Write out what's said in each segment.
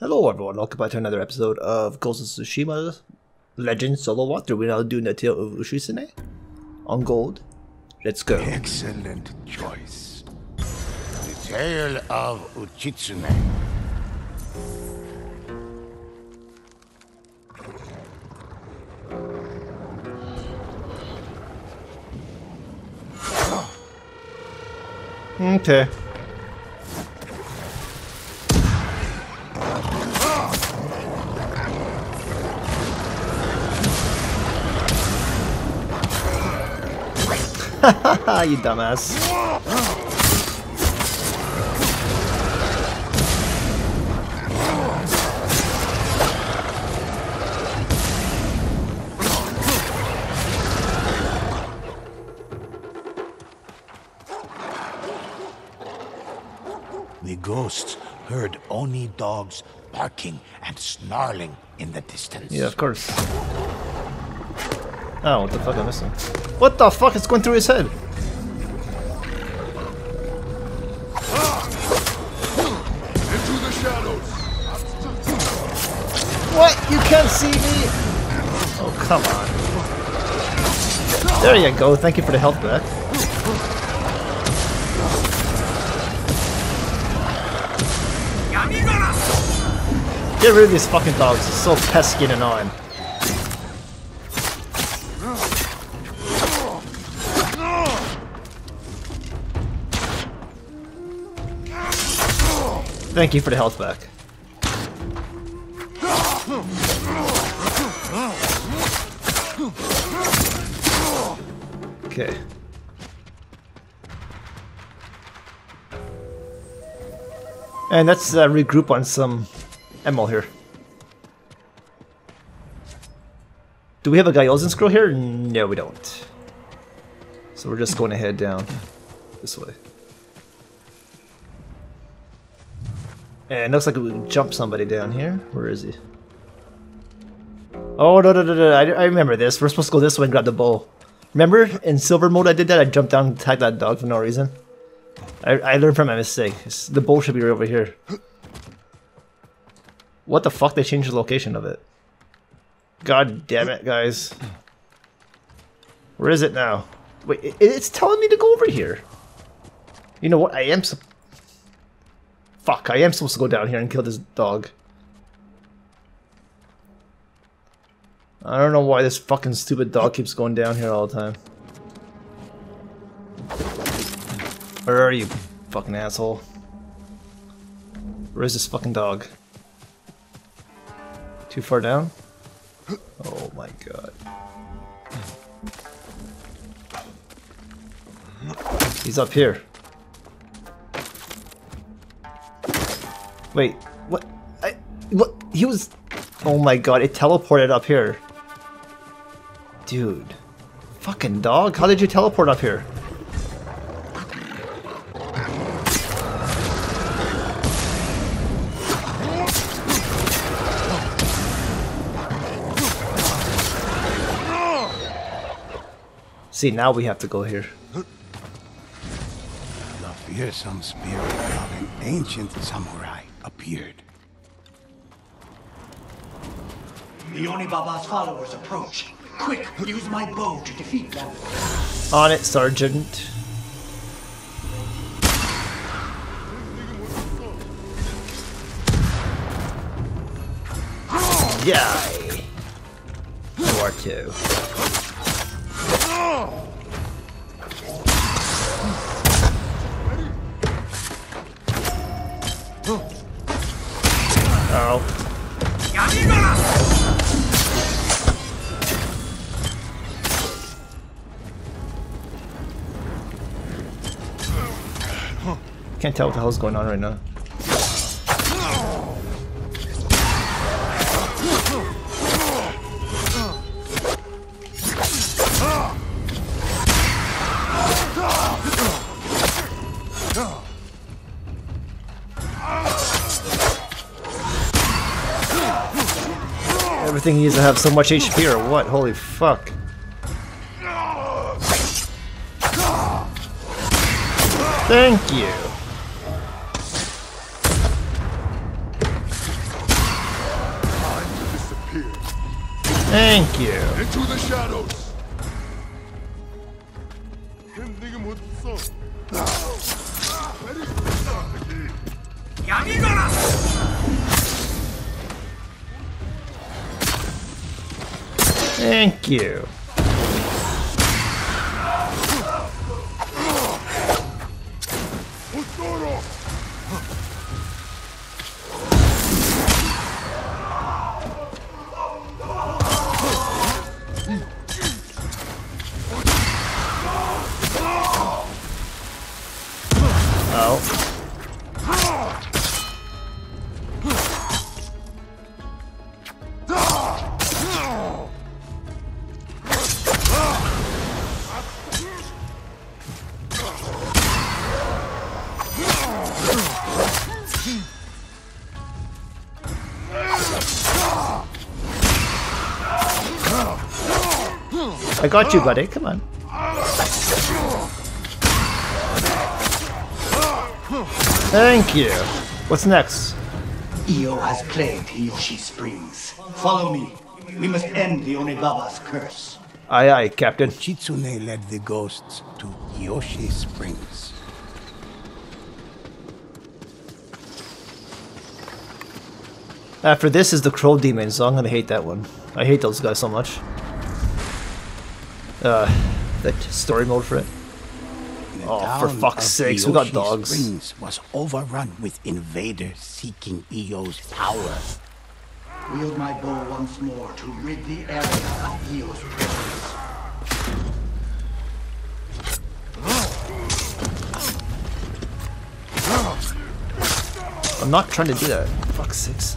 Hello everyone, welcome back to another episode of Ghost of Tsushima Legend Solo Walkthrough. We're now doing the Tale of Uchitsune on gold. Let's go. Excellent choice. The Tale of Uchitsune. Okay. you dumbass. The ghosts heard Oni dogs barking and snarling in the distance. Yeah, of course. Oh, what the fuck am I missing? What the fuck is going through his head? Into the shadows. What? You can't see me? Oh, come on. There you go. Thank you for the help back. Get rid of these fucking dogs. It's so pesky and annoying. Thank you for the health back. Okay. And let's uh, regroup on some ammo here. Do we have a Gyozin scroll here? No, we don't. So we're just going to head down this way. And it looks like we can jump somebody down here. Where is he? Oh, no, no, no, no. I, I remember this. We're supposed to go this way and grab the bowl. Remember in silver mode I did that? I jumped down and tagged that dog for no reason. I, I learned from my mistake. It's- the bowl should be right over here. What the fuck? They changed the location of it. God damn it, guys. Where is it now? Wait, it, it's telling me to go over here. You know what? I am. sup- Fuck! I am supposed to go down here and kill this dog. I don't know why this fucking stupid dog keeps going down here all the time. Where are you, fucking asshole? Where is this fucking dog? Too far down? Oh my god. He's up here. Wait, what? I, what? He was. Oh my god! It teleported up here. Dude, fucking dog! How did you teleport up here? See, now we have to go here. The fearsome spirit of an ancient samurai appeared. The Onibaba's followers approach. Quick, use my bow to defeat them. On it, Sergeant. Die. You are Can't tell what the hell's going on right now. to have so much HP or what? Holy fuck. Thank you. Thank you. You. I got you, buddy. Come on. Thank you. What's next? Io has plagued Hiyoshi Springs. Follow me. We must end the Onibaba's curse. Aye, aye, Captain. Chitsune led the ghosts to Yoshi Springs. After this is the Crow Demon, so I'm gonna hate that one. I hate those guys so much. Uh, that story mode for it. The Oh, for fuck's of sakes, we got dogs. Springs was overrun with invaders seeking Io's power. Wield my bow once more to rid the area of Io's presence. I'm not trying to do that. Fuck's sakes.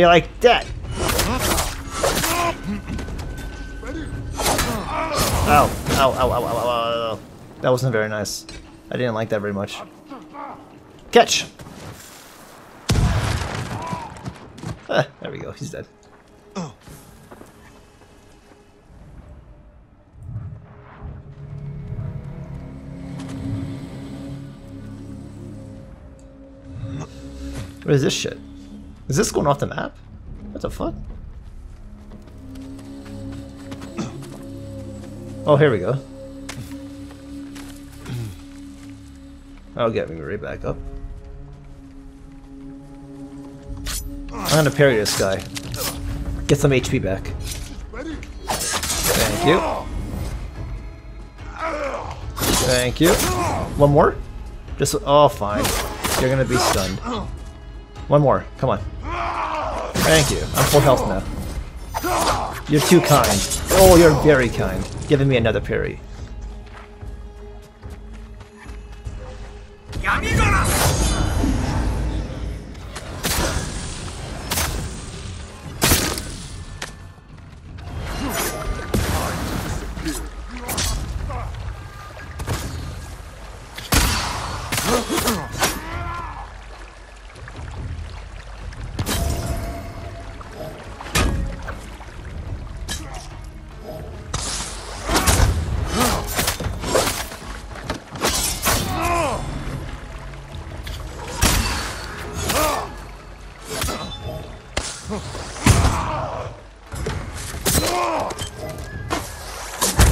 you like that? Ow, ow, ow, ow, ow, ow, ow. That wasn't very nice. I didn't like that very much. Catch! Ah, there we go, he's dead. What is this shit? Is this going off the map? What the fuck? Oh, here we go. That'll get me right back up. I'm gonna parry this guy. Get some HP back. Thank you. Thank you. One more? Just oh fine. You're gonna be stunned. One more. Come on. Thank you. I'm full health now. You're too kind. Oh, you're very kind. Giving me another parry.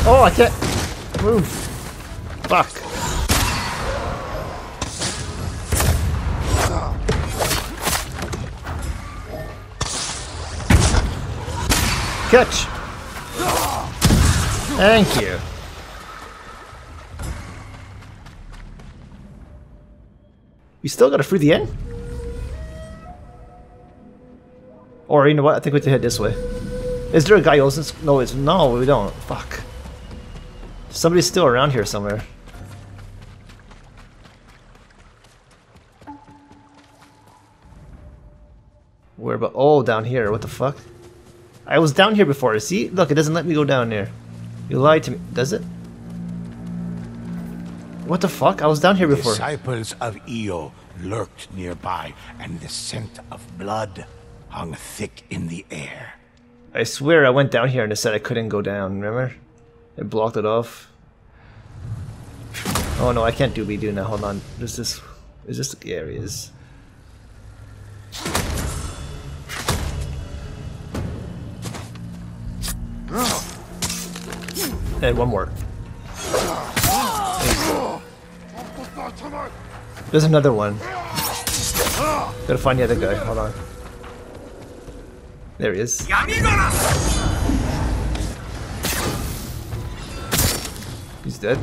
Oh, I can't move. Fuck. Catch. Thank you. We still gotta free the end? Or you know what? I think we to head this way. Is there a guy in- No, it's no. We don't. Fuck. Somebody's still around here somewhere. Where? But oh, down here. What the fuck? I was down here before. See? Look, it doesn't let me go down there. You lied to me. Does it? What the fuck? I was down here before. Disciples of Io lurked nearby, and the scent of blood hung thick in the air. I swear I went down here and it said I couldn't go down, remember? It blocked it off. Oh no, I can't do be doing that. Hold on. Is this is this the areas? And one more. There's another one. Gotta find the other guy. Hold on. There he is. He's dead.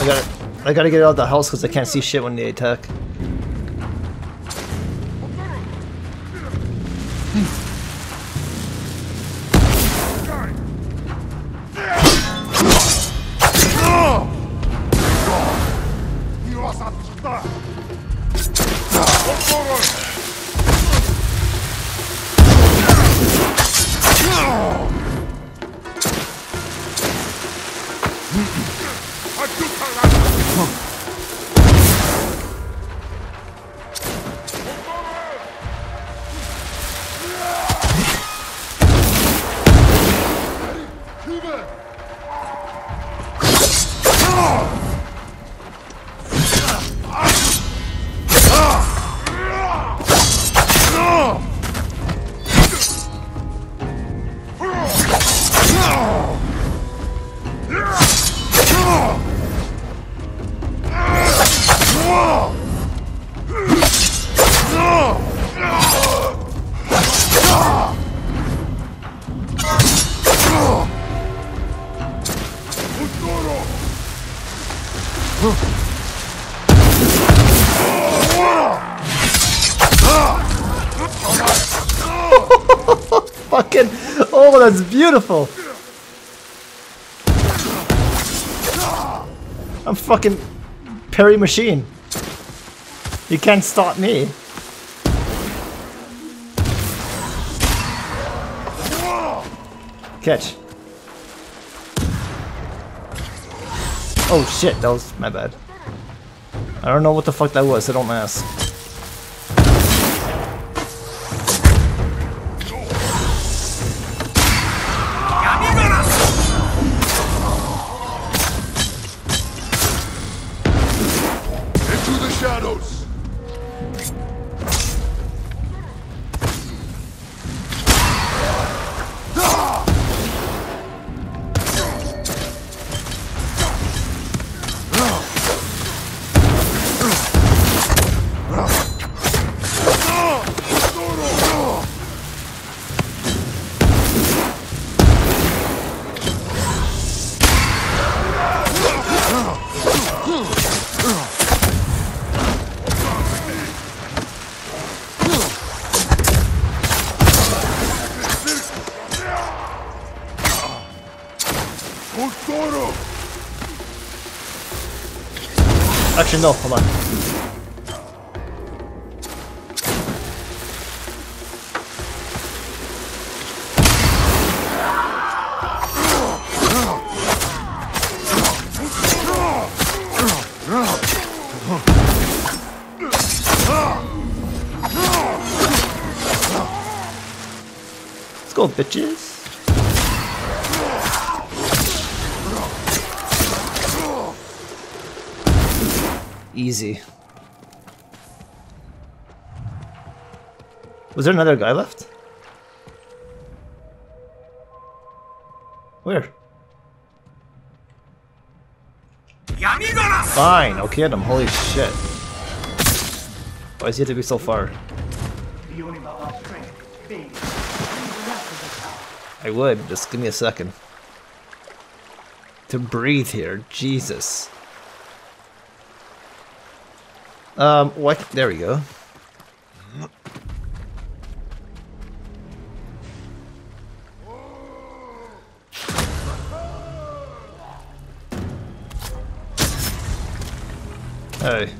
I gotta, I gotta get out of the house because I can't see shit when they attack. basar çıktı. Oturun. Oh! Fucking, oh, that's beautiful. I'm fucking parry Machine. You can't stop me. Catch. Oh shit, that was my bad. I don't know what the fuck that was, I don't ask. Actually, no, hold on. Was there another guy left? Where? Fine, I'll him. Holy shit. Why does he have to be so far? I would. Just give me a second. To breathe here. Jesus. Um, what? There we go. Hey.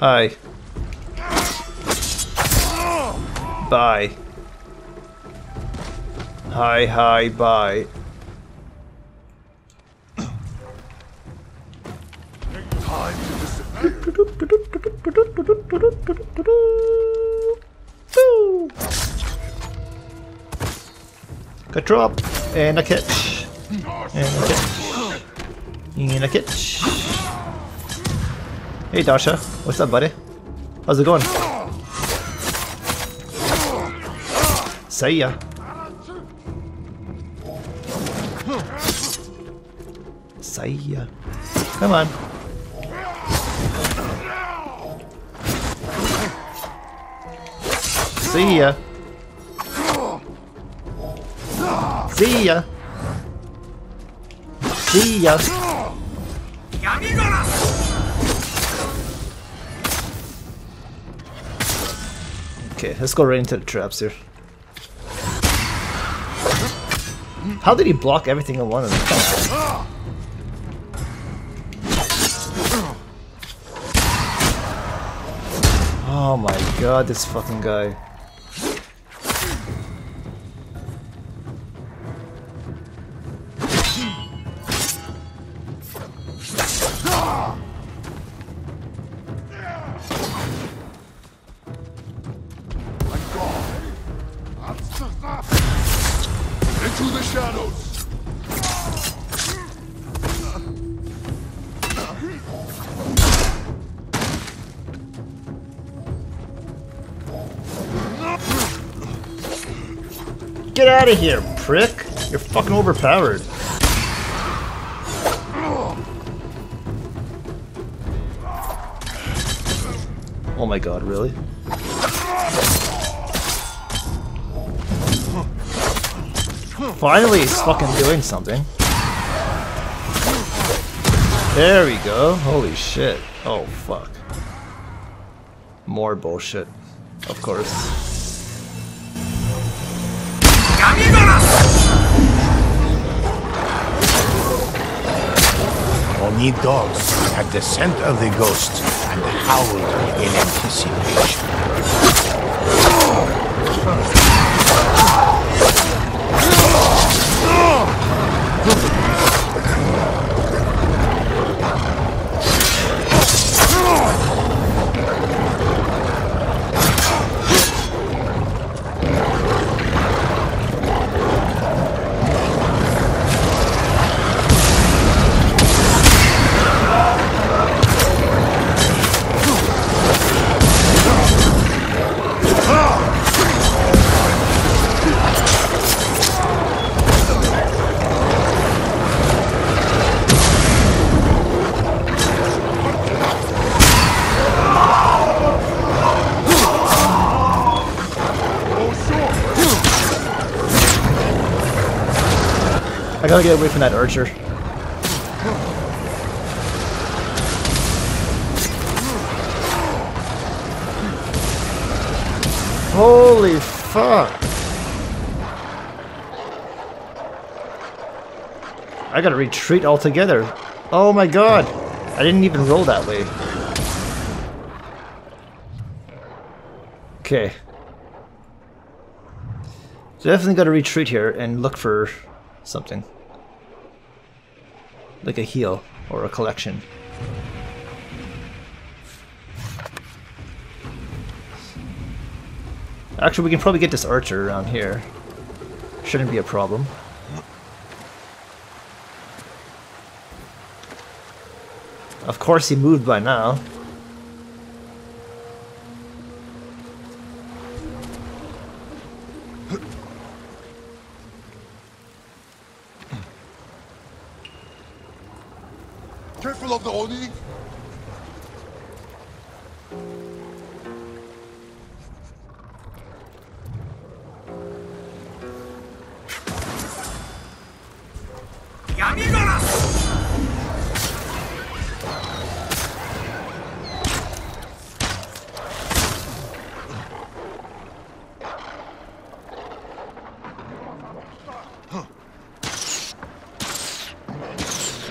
Hi. Bye. Hi, hi, bye. Good drop. And a catch. And a catch. And a catch. Hey Dasha, what's up buddy? How's it going? See ya. See ya. Come on. See ya. See ya. See ya. Okay, let's go right into the traps here. How did he block everything in one of them? Oh my god, this fucking guy. Out of here, prick! You're fucking overpowered. Oh my god, really? Finally, he's fucking doing something. There we go. Holy shit. Oh, fuck. More bullshit. Of course. Oni dogs had the scent of the ghost and howled in anticipation. Gotta get away from that archer. Holy fuck! I gotta retreat altogether. Oh my god! I didn't even roll that way. Okay. Definitely gotta retreat here and look for something. Like a heal or a collection. Actually, we can probably get this archer around here. Shouldn't be a problem. Of course he moved by now.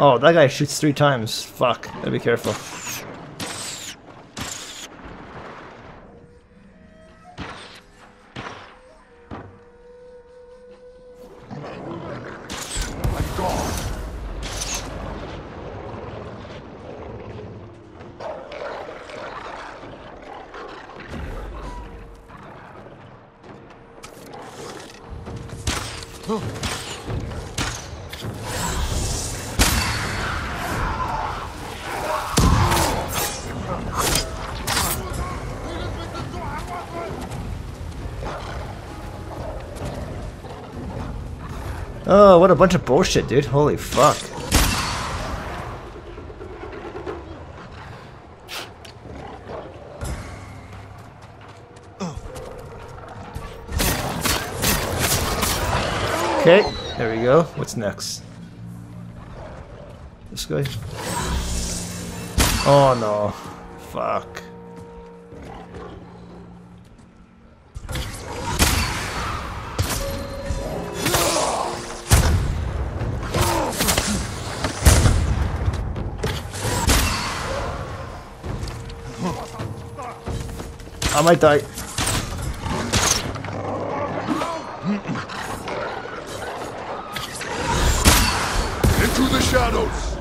Oh, that guy shoots three times. Fuck. Gotta be careful. Bunch of bullshit, dude. Holy fuck. Okay, there we go. What's next? This guy? Oh no. Fuck. I might die. Into the shadows.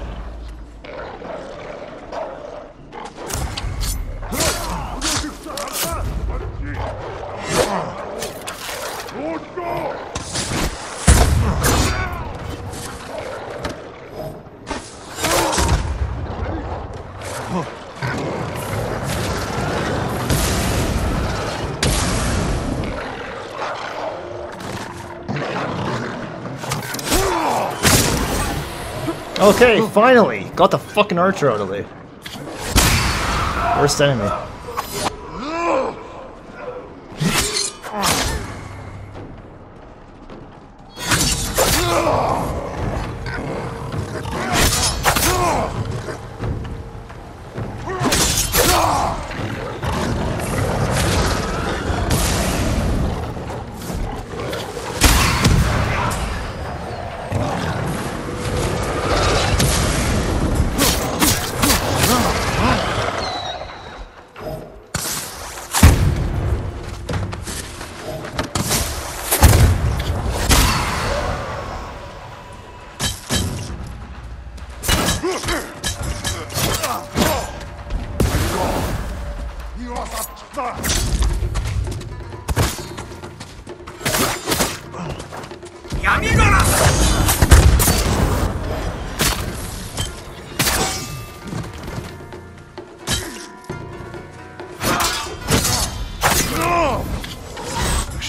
Let's Okay, finally! Got the fucking archer out of the way. Worst enemy.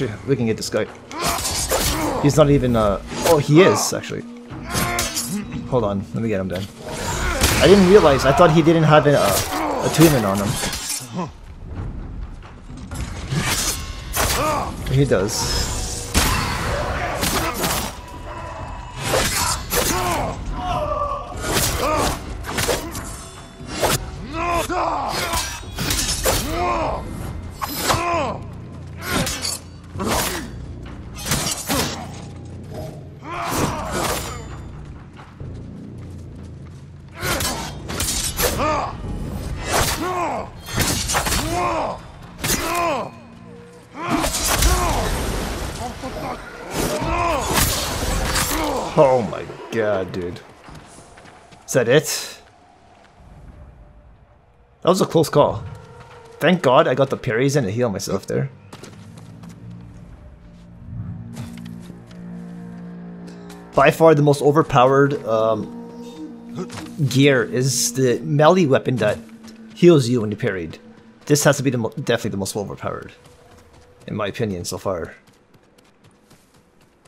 Actually, we can get this guy. He's not even, uh... Oh, he is, actually. Hold on, let me get him then. I didn't realize, I thought he didn't have a, uh, attunement on him. He does. Oh my god, dude. Is that it? That was a close call. Thank god I got the parries and to heal myself there. By far the most overpowered um, gear is the melee weapon that heals you when you parried. This has to be the definitely the most overpowered, in my opinion so far.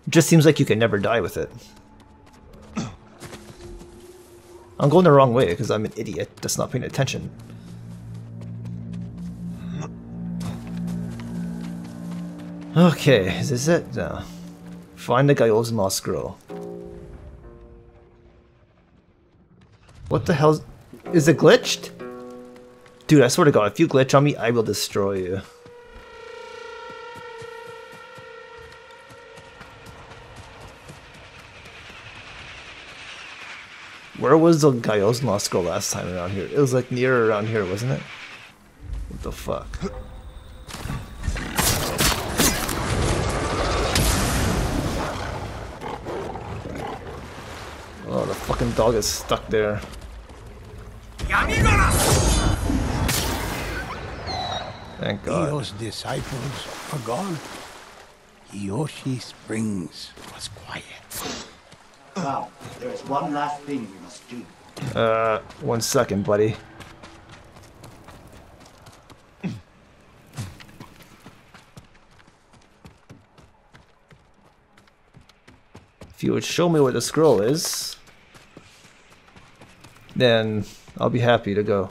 Just seems like you can never die with it. I'm going the wrong way because I'm an idiot that's not paying attention. Okay, is this it? No. Find the Gaiosma scroll. What the hell? Is it glitched? Dude, I swear to god, if you glitch on me, I will destroy you. Where was the Gaiosma scroll last time around here? It was like near around here, wasn't it? What the fuck? Oh, the fucking dog is stuck there. Thank God. Io's disciples are gone. Yoshi Springs was quiet. Now, there is one last thing we must do. Uh, one second, buddy. If you would show me where the scroll is, then I'll be happy to go.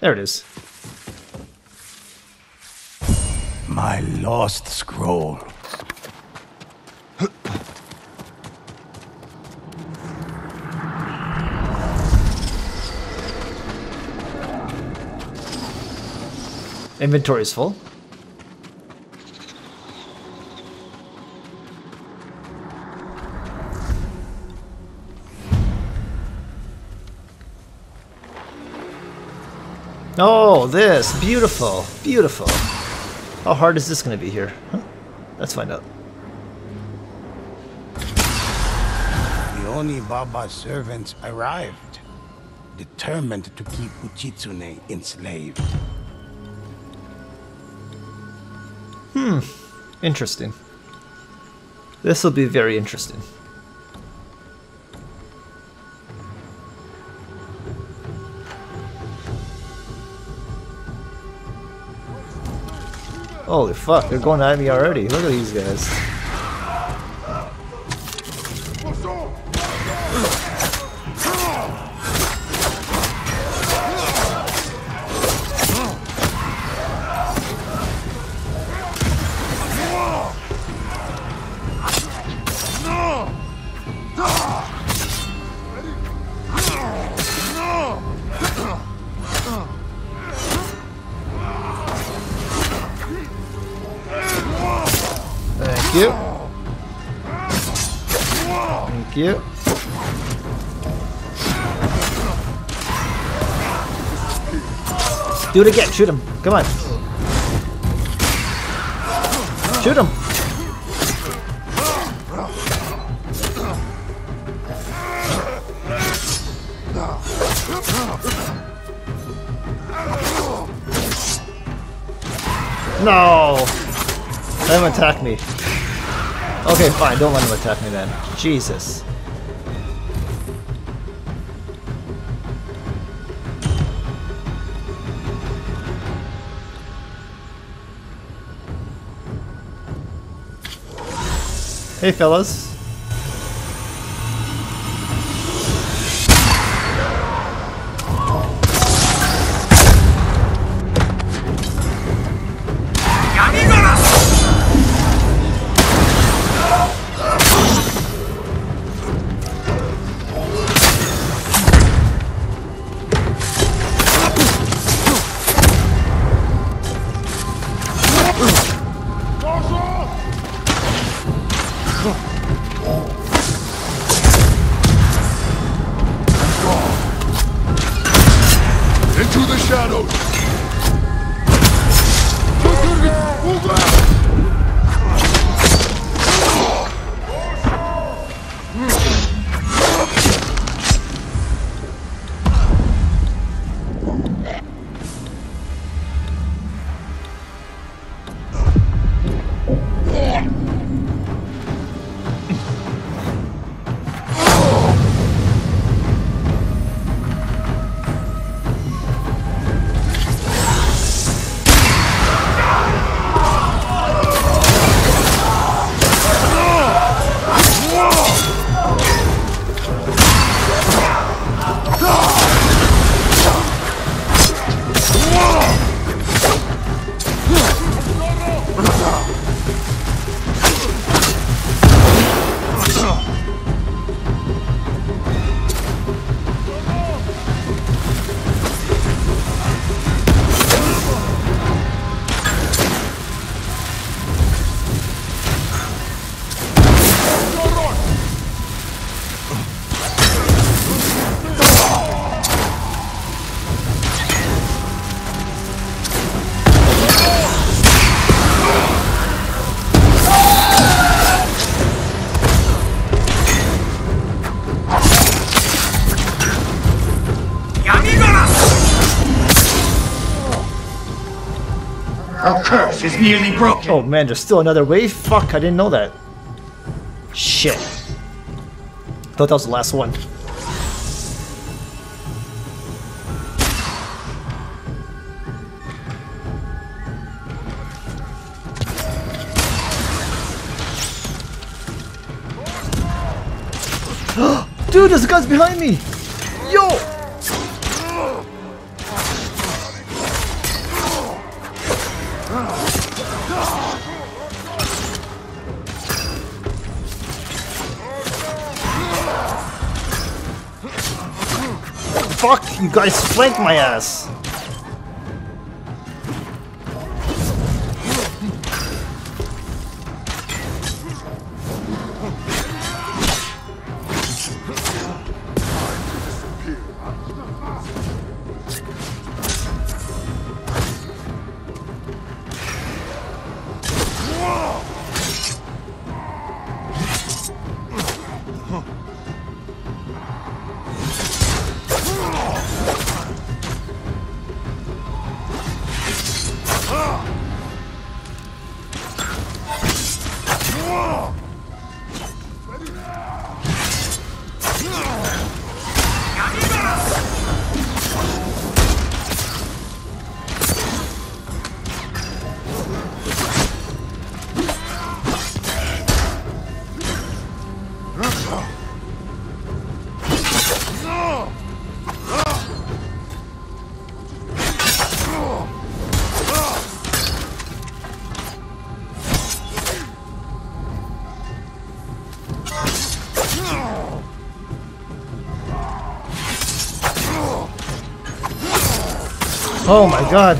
There it is. My lost scroll. Inventory is full. Oh, this. Beautiful. Beautiful. How hard is this going to be here? Huh? Let's find out. The Oni Baba servants arrived, determined to keep Uchitsune enslaved. Interesting. This will be very interesting. Holy fuck, they're going at me already. Look at these guys. Do it again. Shoot him. Come on. Shoot him. No. Let him attack me. Okay, fine. Don't let him attack me then. Jesus. Hey, fellas. Her curse is nearly broken. Oh man, there's still another wave? Fuck, I didn't know that. Shit. Thought that was the last one. Dude, there's guys behind me! Yo! Guys flanked my ass! Oh my god.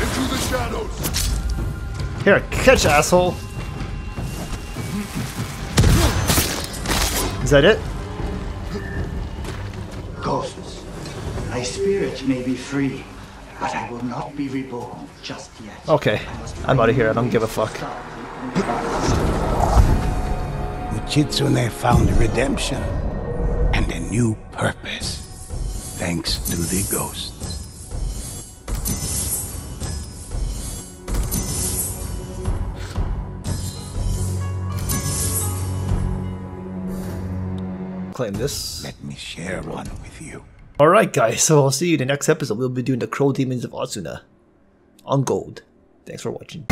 Into the shadows. Here, catch, asshole. Is that it? Ghosts, my spirit may be free, but I will not be reborn just yet. Okay, I'm out of here. I don't give a fuck. Uchitsune found redemption and a new purpose, thanks to the ghosts. Claim this. Let me share one with you. Alright, guys, so I'll see you in the next episode. We'll be doing the Crow Demons of Asuna on Gold. Thanks for watching.